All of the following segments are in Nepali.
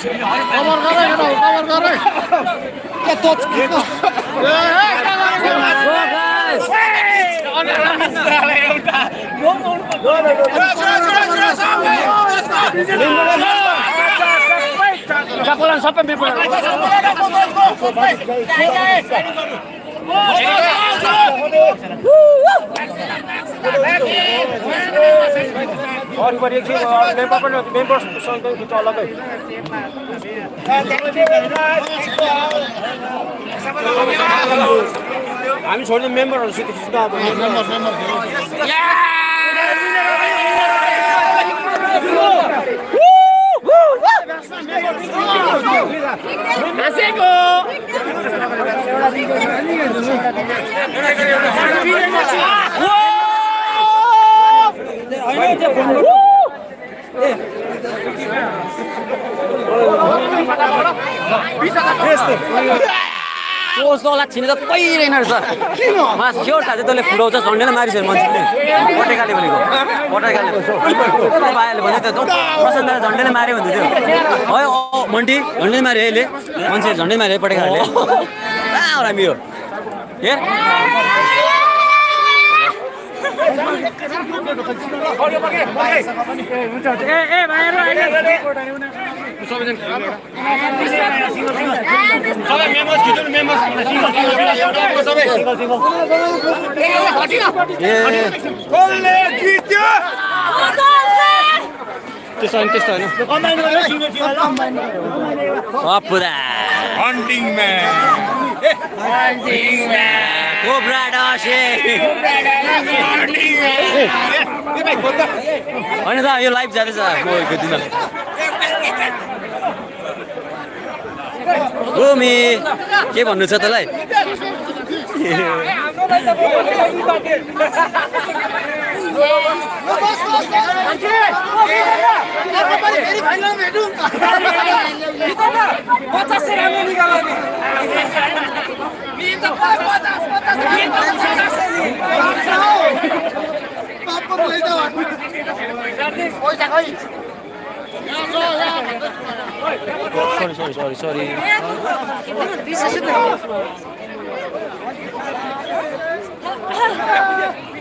कभर गरे कभर गरे ए तोच सबै वरिपरि एकछिन मेम्बर पनि मेम्बरसँग खिच्छ अलग्गै हामी छोड्दै मेम्बरहरूसित खिच्दा अब मेम्बर मेम्बर कोसोला छिने त पहिरेन रहेछ मा स्योरटा चाहिँ तैँले फुटाउँछ झन्डेलाई मारिसक्यो मान्छेले पटेकाले भनेको पटेकाले भाइहरूले भने त प्रशान्तलाई झन्डेले माऱ्यो भन्दै थियो है मन्टी झन्डै माऱ्यो अहिले मान्छे झन्डै माऱ्यो पटेकाहरूले कहाँ होला मेरो हेर ए त्यस्तो होइन त्यस्तो होइन पुरा कोब्रा डसे होइन त यो लाइभ जाँदैछ। गएको दिन रोमी के भन्नु छ तँलाई? सरी सरी सरी सरी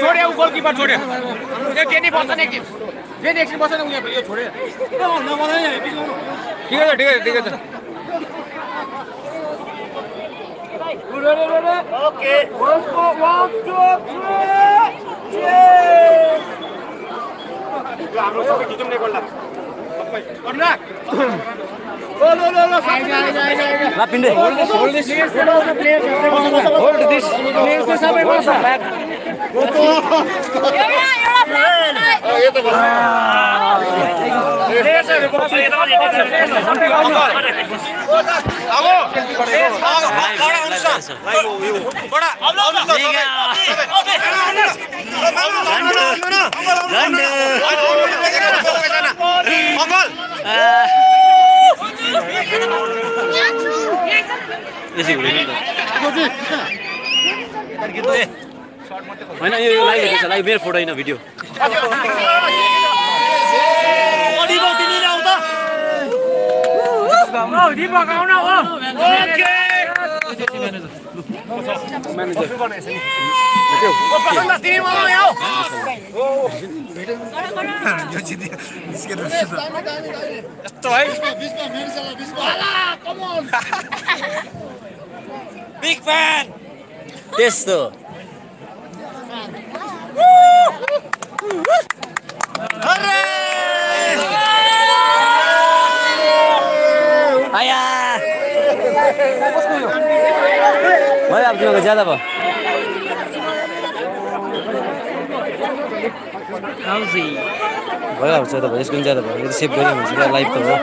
छोड्यो गोलकिपर छोड्यो। त्यो टेनी बस्छ नि एकछिन फेरि एकछिन बस्छ नि उयो यो छोड्यो। ठिकै छ ठिकै छ ठिकै छ। हाम्रो सबै खिचौँ न एकपल्ट ला पिन्डे यसै हुँदैन होइन यो यो लाइभ हेर्दैछ लाइभ मेरो फोटो होइन भिडियो त्यस्तो। भयो अब तिमीहरूको ज्यादा भयो भयो अब ज्यादा भयो यसको पनि ज्यादा भयो त सेभ चाहिँ लाइभ त हो